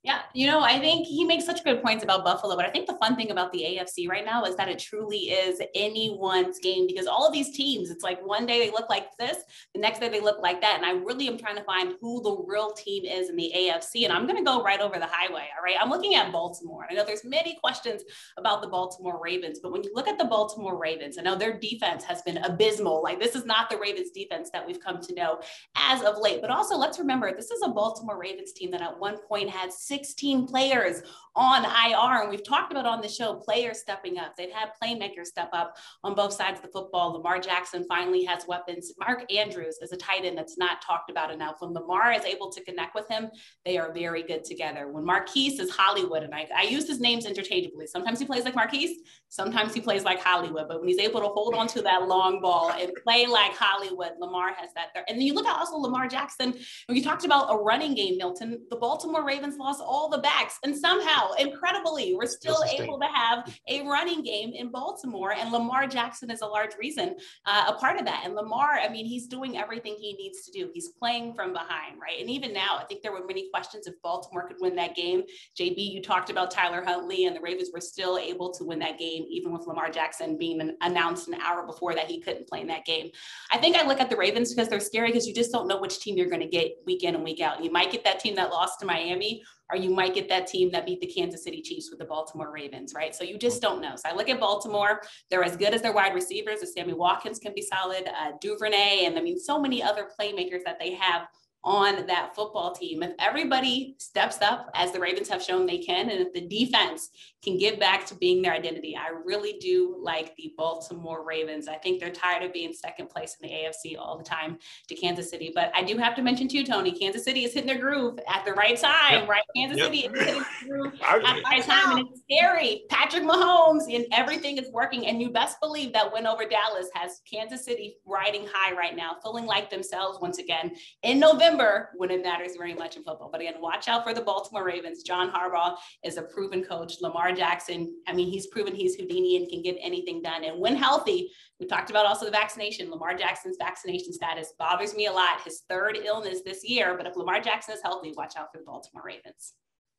Yeah, you know, I think he makes such good points about Buffalo, but I think the fun thing about the AFC right now is that it truly is anyone's game because all of these teams, it's like one day they look like this, the next day they look like that. And I really am trying to find who the real team is in the AFC. And I'm going to go right over the highway. All right. I'm looking at Baltimore. I know there's many questions about the Baltimore Ravens, but when you look at the Baltimore Ravens, I know their defense has been abysmal. Like this is not the Ravens defense that we've come to know as of late. But also let's remember this is a Baltimore Ravens team that at one point had 16 players on IR. And we've talked about on the show players stepping up. They've had playmakers step up on both sides of the football. Lamar Jackson finally has weapons. Mark Andrews is a tight end that's not talked about enough. When Lamar is able to connect with him, they are very good together. When Marquise is Hollywood, and I, I use his names interchangeably. Sometimes he plays like Marquise, sometimes he plays like Hollywood. But when he's able to hold on to that long ball and play like Hollywood, Lamar has that there. And then you look at also Lamar Jackson. When you talked about a running game, Milton, the Baltimore Ravens lost all the backs. And somehow, incredibly, we're still able to have a running game in Baltimore. And Lamar Jackson is a large reason, uh, a part of that. And Lamar, I mean, he's doing everything he needs to do. He's playing from behind, right? And even now, I think there were many questions if Baltimore could win that game. JB, you talked about Tyler Huntley, and the Ravens were still able to win that game, even with Lamar Jackson being announced an hour before that he couldn't play in that game. I think I look at the Ravens because they're scary because you just don't know which team you're going to get week in and week out. You might get that team that lost to Miami, or you might get that team that beat the Kansas City Chiefs with the Baltimore Ravens, right? So you just don't know. So I look at Baltimore, they're as good as their wide receivers. The Sammy Watkins can be solid, uh, Duvernay, and I mean, so many other playmakers that they have on that football team. If everybody steps up, as the Ravens have shown they can, and if the defense can get back to being their identity, I really do like the Baltimore Ravens. I think they're tired of being second place in the AFC all the time to Kansas City. But I do have to mention too, Tony, Kansas City is hitting their groove at the right time, yep. right? Kansas yep. City is hitting the groove at the right time, and it's scary. Patrick Mahomes and everything is working, and you best believe that win over Dallas has Kansas City riding high right now, feeling like themselves once again in November when it matters very much in football. But again, watch out for the Baltimore Ravens. John Harbaugh is a proven coach. Lamar Jackson, I mean, he's proven he's Houdini and can get anything done. And when healthy, we talked about also the vaccination. Lamar Jackson's vaccination status bothers me a lot. His third illness this year. But if Lamar Jackson is healthy, watch out for the Baltimore Ravens.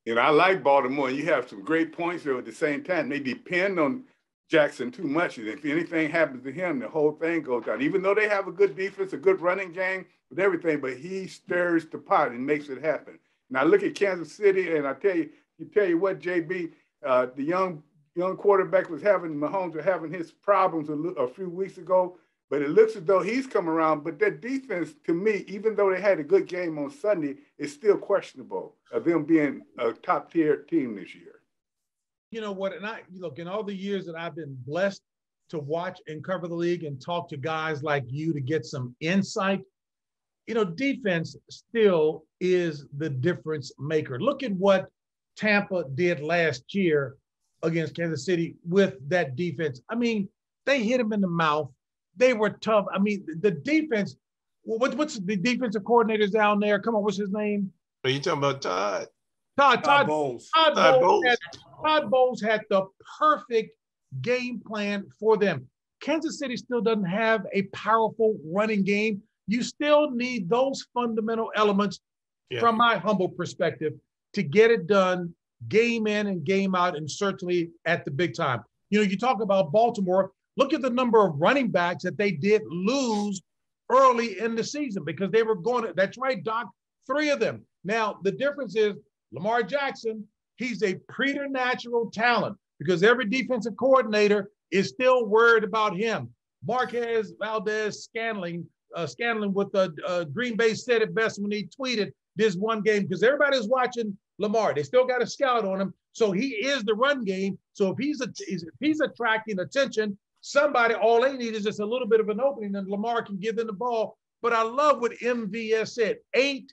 And I like Baltimore. You have some great points there at the same time. They depend on Jackson too much. And if anything happens to him, the whole thing goes down. Even though they have a good defense, a good running game, with everything, but he stirs the pot and makes it happen. Now look at Kansas City, and I tell you, you tell you what, JB, uh, the young young quarterback was having Mahomes was having his problems a, a few weeks ago, but it looks as though he's come around. But that defense, to me, even though they had a good game on Sunday, is still questionable of them being a top tier team this year. You know what? And I look in all the years that I've been blessed to watch and cover the league and talk to guys like you to get some insight you know, defense still is the difference maker. Look at what Tampa did last year against Kansas City with that defense. I mean, they hit him in the mouth. They were tough. I mean, the defense. What, what's the defensive coordinators down there? Come on, what's his name? Are you talking about Todd? Todd, Todd, Todd Bowles. Todd, Todd Bowles Bowles. Todd Bowles had the perfect game plan for them. Kansas City still doesn't have a powerful running game. You still need those fundamental elements, Yeah. from my humble perspective, to get it done game in and game out, and certainly at the big time. You know, you talk about Baltimore. Look at the number of running backs that they did lose early in the season because they were going to, that's right, Doc, three of them. Now, the difference is Lamar Jackson, he's a preternatural talent because every defensive coordinator is still worried about him. Marquez Valdes Scanling, uh, Scanlon with the uh, Green Bay said it best when he tweeted this one game because everybody's watching Lamar. They still got a scout on him, so he is the run game. So if he's a, if he's attracting attention, somebody all they need is just a little bit of an opening, and Lamar can give them the ball. But I love what MVS said. Eight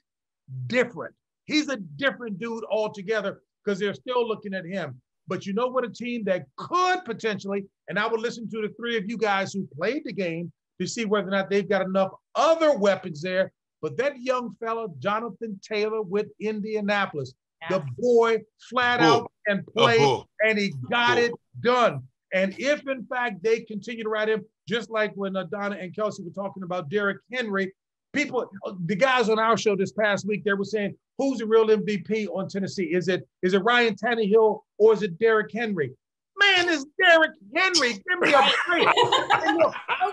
different. He's a different dude altogether because they're still looking at him. But you know what? A team that could potentially, and I would listen to the three of you guys who played the game to see whether or not they've got enough other weapons there. But that young fella, Jonathan Taylor with Indianapolis, the boy flat Bull. out and played, bull. and he got Bull. it done. And if in fact they continue to ride him, just like when uh, Donna and Kelsey were talking about Derrick Henry, people, uh, the guys on our show this past week, they were saying, who's the real MVP on Tennessee? Is it is it Ryan Tannehill or is it Derrick Henry? Man, it's Derrick Henry. Give me a break. and,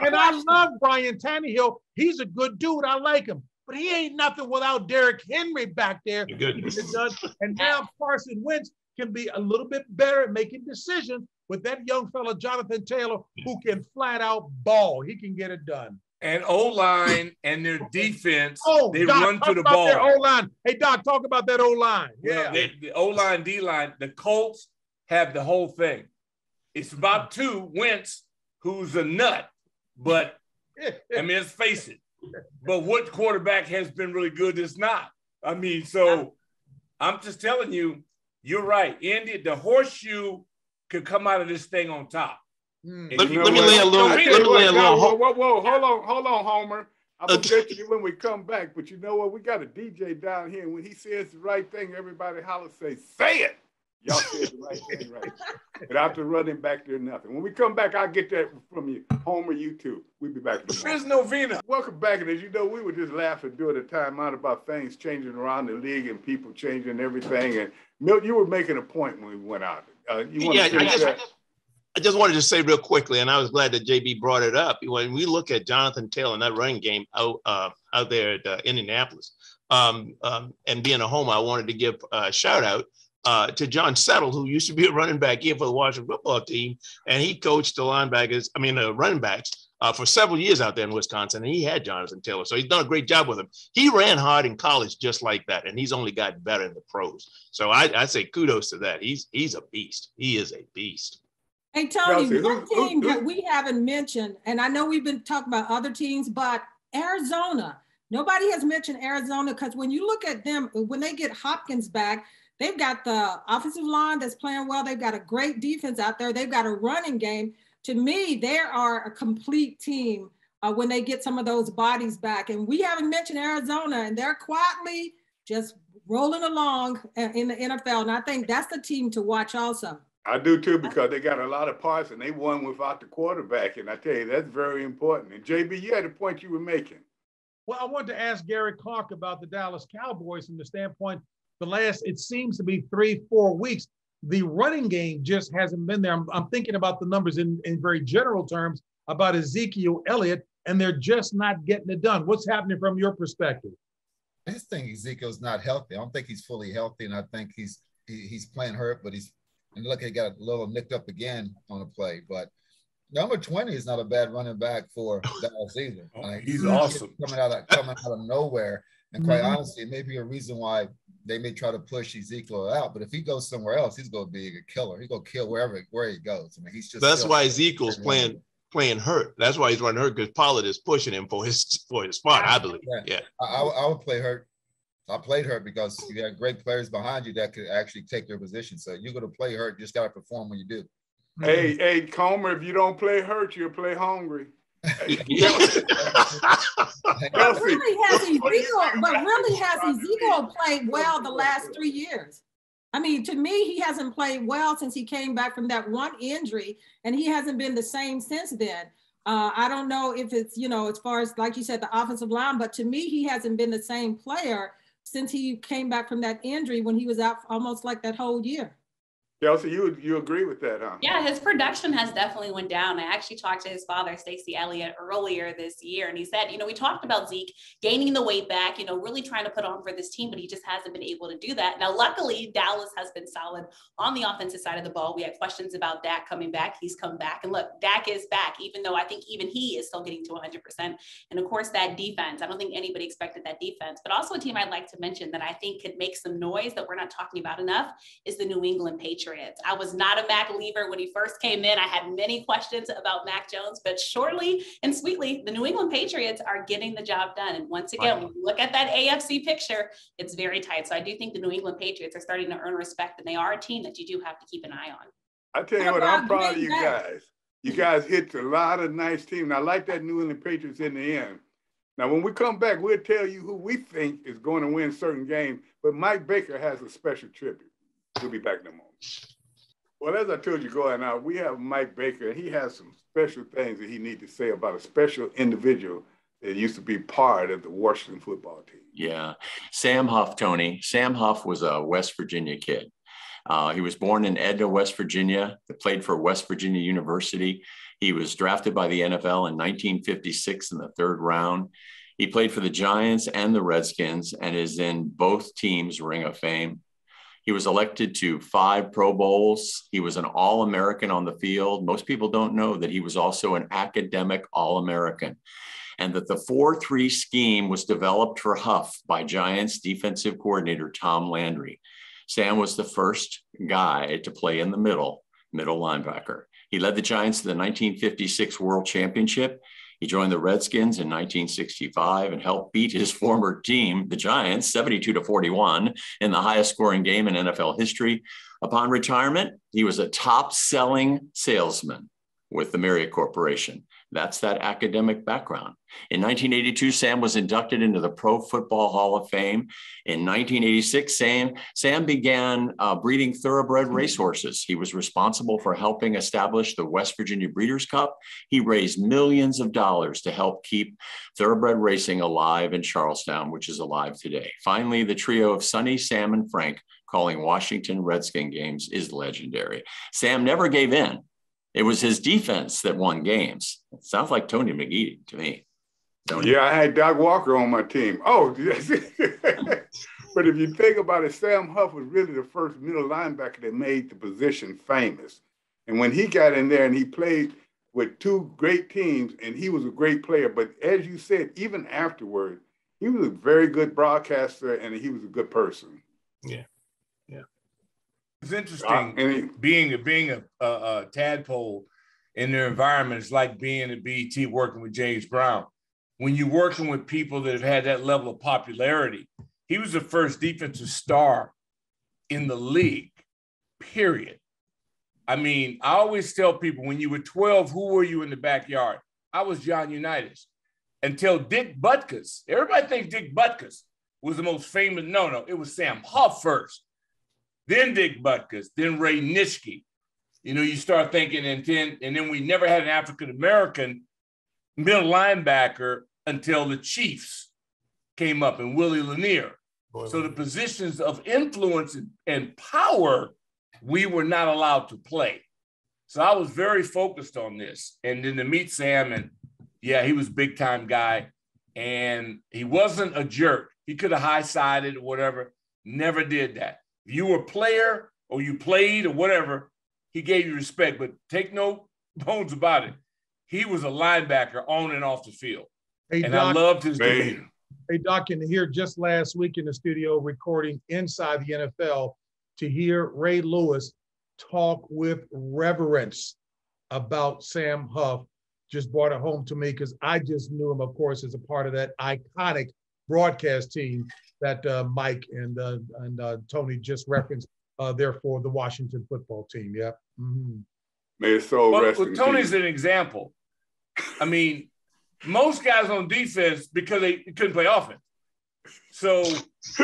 and I love Brian Tannehill. He's a good dude. I like him. But he ain't nothing without Derrick Henry back there. Your goodness. Get. And now Carson Wentz can be a little bit better at making decisions with that young fella, Jonathan Taylor, who can flat out ball. He can get it done. And O line and their defense, Oh, they Doc, run to the ball. O line. Hey, Doc, talk about that O line. Well, Yeah. they- the O line, D line, the Colts have the whole thing. It's about hmm. two Wentz, who's a nut, but I mean, let's face it. But what quarterback has been really good is not. I mean, so I'm just telling you, you're right. Indy, the horseshoe could come out of this thing on top. And Let, you let me lay a what? little. Let me lay a little. whoa, whoa, whoa, hold on, hold on, Homer. I'm gonna get you when we come back, but you know what? We got a DJ down here, and when he says the right thing, everybody holler, say, "Say it!" Y'all said the right thing, right? Without the running back there, nothing. When we come back, I'll get that from you, Homer. You too. We'll be back. in a moment. There's no Vina. Welcome back, and as you know, we were just laughing during the timeout about things changing around the league and people changing everything. And Milt, you were making a point when we went out. Uh, you want Yeah, to I just, that? I just wanted to say real quickly, and I was glad that JB brought it up. When we look at Jonathan Taylor and that running game out uh, out there at uh, Indianapolis, um, um, and being a home, I wanted to give a shout out uh, to John Settle, who used to be a running back here for the Washington football team, and he coached the linebackers, I mean, the running backs uh, for several years out there in Wisconsin, and he had Jonathan Taylor, so he's done a great job with him. He ran hard in college just like that, and he's only gotten better in the pros. So I, I say kudos to that. He's he's a beast. He is a beast. Hey, Tony, Kelsey, one who- who- team that we haven't mentioned, and I know we've been talking about other teams, but Arizona. Nobody has mentioned Arizona because when you look at them, when they get Hopkins back, they've got the offensive line that's playing well. They've got a great defense out there. They've got a running game. To me, they are a complete team uh, when they get some of those bodies back. And we haven't mentioned Arizona, and they're quietly just rolling along in the NFL. And I think that's the team to watch also. I do too because they got a lot of parts and they won without the quarterback. And I tell you, that's very important. And JB, you had a point you were making. Well, I wanted to ask Gary Clark about the Dallas Cowboys from the standpoint the last, it seems to be three, four weeks. The running game just hasn't been there. I'm, I'm thinking about the numbers in, in very general terms about Ezekiel Elliott, and they're just not getting it done. What's happening from your perspective? I just think Ezekiel's not healthy. I don't think he's fully healthy, and I think he's he, he's playing hurt, but he's and look, he got a little nicked up again on a play. But number 20 is not a bad running back for Dallas either. Oh, like, he's awesome. Coming out of coming out of nowhere. And quite mm-hmm. honestly, it may be a reason why they may try to push Ezekiel out. But if he goes somewhere else, he's going to be a killer. He's going to kill wherever where he goes. I mean, he's just. That's why Ezekiel's playing playing hurt. That's why he's running hurt because Pollard is pushing him for his for his spot. I believe. Yeah, yeah. I, I would play hurt. I played hurt because you got great players behind you that could actually take your position. So you're going to play hurt. You just got to perform when you do. Hey, hey, Comer, if you don't play hurt, you'll play hungry. but really has Ezekiel, but really has Ezekiel played well the last three years. I mean, to me, he hasn't played well since he came back from that one injury, and he hasn't been the same since then. Uh, I don't know if it's, you know, as far as, like you said, the offensive line, but to me, he hasn't been the same player since he came back from that injury when he was out almost like that whole year. Kelsey, you you agree with that, huh? Yeah, his production has definitely went down. I actually talked to his father, Stacey Elliott, earlier this year, and he said, you know, we talked about Zeke gaining the weight back, you know, really trying to put on for this team, but he just hasn't been able to do that. Now, luckily, Dallas has been solid on the offensive side of the ball. We had questions about Dak coming back. He's come back, and look, Dak is back, even though I think even he is still getting to 100%. And of course, that defense. I don't think anybody expected that defense, but also a team I'd like to mention that I think could make some noise that we're not talking about enough is the New England Patriots. I was not a Mac believer when he first came in. I had many questions about Mac Jones, but shortly and sweetly, the New England Patriots are getting the job done. And once again, when you look at that AFC picture, it's very tight. So I do think the New England Patriots are starting to earn respect, and they are a team that you do have to keep an eye on. I tell you what, I'm proud of you guys. You guys hit a lot of nice teams. I like that New England Patriots in the end. Now, when we come back, we'll tell you who we think is going to win certain games. But Mike Baker has a special tribute. We'll be back in a moment. Well, as I told you going out, we have Mike Baker. And he has some special things that he needs to say about a special individual that used to be part of the Washington football team. Yeah. Sam Huff, Tony. Sam Huff was a West Virginia kid. Uh, he was born in Edna, West Virginia, played for West Virginia University. He was drafted by the NFL in 1956 in the third round. He played for the Giants and the Redskins and is in both teams' Ring of Fame. He was elected to five Pro Bowls. He was an All American on the field. Most people don't know that he was also an academic All American and that the 4 3 scheme was developed for Huff by Giants defensive coordinator Tom Landry. Sam was the first guy to play in the middle, middle linebacker. He led the Giants to the 1956 World Championship he joined the Redskins in 1965 and helped beat his former team, the Giants, 72 to 41 in the highest scoring game in NFL history. Upon retirement, he was a top selling salesman with the Marriott Corporation. That's that academic background. In 1982, Sam was inducted into the Pro Football Hall of Fame. In 1986, Sam, Sam began uh, breeding thoroughbred racehorses. He was responsible for helping establish the West Virginia Breeders' Cup. He raised millions of dollars to help keep thoroughbred racing alive in Charles Town, which is alive today. Finally, the trio of Sonny, Sam, and Frank calling Washington Redskin games is legendary. Sam never gave in it was his defense that won games. It sounds like Tony McGee to me. Tony. Yeah, I had Doug Walker on my team. Oh, yes. but if you think about it, Sam Huff was really the first middle linebacker that made the position famous. And when he got in there and he played with two great teams, and he was a great player. But as you said, even afterward, he was a very good broadcaster and he was a good person. Yeah. It's interesting being being a, a, a, tadpole in their environment is like being a BET working with James Brown. When you're working with people that have had that level of popularity, he was the first defensive star in the league, period. I mean, I always tell people when you were 12, who were you in the backyard? I was John Unitas until Dick Butkus. Everybody thinks Dick Butkus was the most famous. No, no, it was Sam Huff first, then Dick Butkus, then Ray Nitschke. You know, you start thinking, and then and then we never had an African American middle linebacker until the Chiefs came up and Willie Lanier. So the positions of influence and power, we were not allowed to play. So I was very focused on this. And then to meet Sam, and yeah, he was big time guy. And he wasn't a jerk. He could have high sided or whatever. Never did that. If you were a player or you played or whatever, he gave you respect. But take no bones about it. He was a linebacker on and off the field. Hey, and Doc, I loved his demeanor. Hey, Doc, and here just last week in the studio recording inside the NFL to hear Ray Lewis talk with reverence about Sam Huff just brought it home to me because I just knew him, of course, as a part of that iconic broadcast team that uh, Mike and uh, and uh, Tony just referenced. Uh, therefore, the Washington football team. Yeah. Mm-hmm. May his soul well, rest. Well, Tony's an example. I mean, most guys on defense because they couldn't play offense. So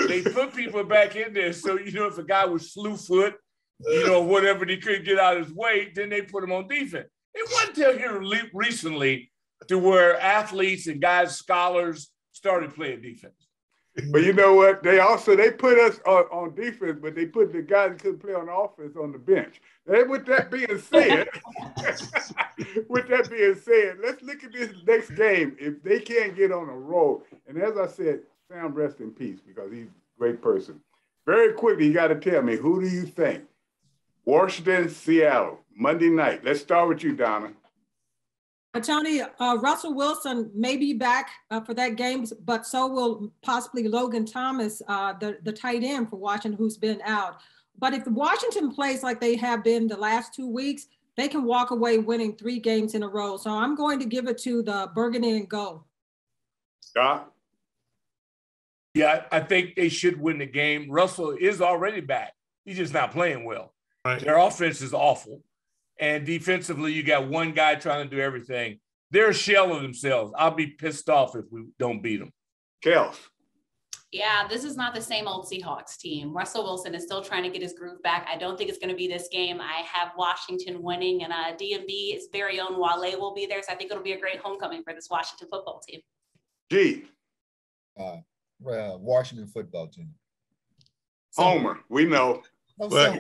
they put people back in there. So you know, if a guy was slew foot, you know, whatever he couldn't get out of his way, then they put him on defense. It wasn't until here recently to where athletes and guys, scholars started playing defense. But you know what? They also they put us on, on defense, but they put the guys that couldn't play on offense on the bench. And with that being said, with that being said, let's look at this next game. If they can't get on a roll, and as I said, Sam rest in peace because he's a great person. Very quickly, you got to tell me who do you think? Washington, Seattle, Monday night. Let's start with you, Donna. Tony, uh, Russell Wilson may be back uh, for that game, but so will possibly Logan Thomas, uh, the, the tight end for Washington, who's been out. But if Washington plays like they have been the last two weeks, they can walk away winning three games in a row. So I'm going to give it to the Burgundy and Gold. Scott? Yeah, I think they should win the game. Russell is already back. He's just not playing well. Right. Their offense is awful. And defensively, you got one guy trying to do everything. They're a shell of themselves. I'll be pissed off if we don't beat them. Kels. Yeah, this is not the same old Seahawks team. Russell Wilson is still trying to get his groove back. I don't think it's going to be this game. I have Washington winning, and uh, DMV, its very own Wale will be there. So I think it'll be a great homecoming for this Washington football team. G. Uh, uh, Washington football team. Homer, we know. Well,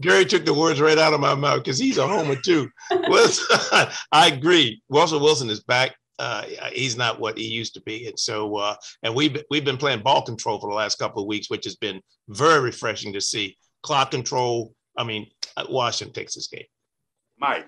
Gary took the words right out of my mouth because he's a homer too. I agree. Russell Wilson is back. Uh, he's not what he used to be, and so uh, and we've we've been playing ball control for the last couple of weeks, which has been very refreshing to see. Clock control. I mean, uh, Washington takes this game. Mike.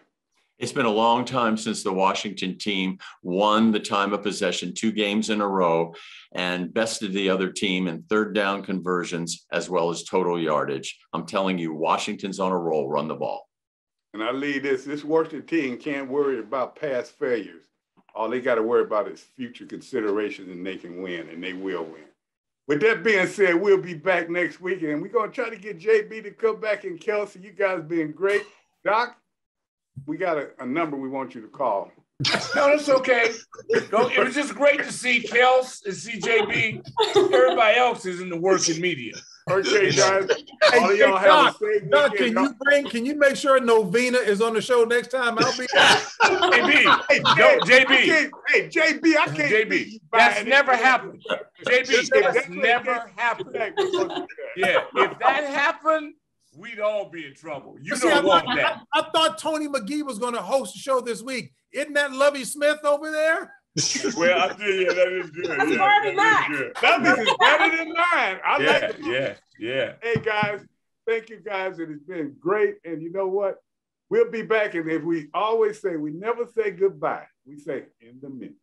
It's been a long time since the Washington team won the time of possession two games in a row and bested the other team in third down conversions as well as total yardage. I'm telling you, Washington's on a roll. Run the ball. And I lead this this Washington team can't worry about past failures. All they got to worry about is future considerations and they can win and they will win. With that being said, we'll be back next week and we're going to try to get JB to come back and Kelsey. You guys been great. Doc, we got a, a number we want you to call. no, that's okay. it was just great to see Kels and CJB. Everybody else is in the working media. Okay, guys. Hey, all y'all Doc, have a Doc, can you bring? Can you make sure Novena is on the show next time? I'll be. JB, hey, no, JB. Hey, JB, I can't. JB, that's never happened. JB, that's never happened. Yeah, if that happened, we'd all be in trouble. You see, don't I, want I, that. I, I, thought Tony McGee was going to host the show this week. Isn't that Lovie Smith over there? well, I tell you, that is good. That's yeah, that is good. That is better than mine. I yeah, like it. Yeah, yeah. Hey, guys, thank you, guys. It has been great. And you know what? We'll be back. And if we always say, we never say goodbye, we say in the minute.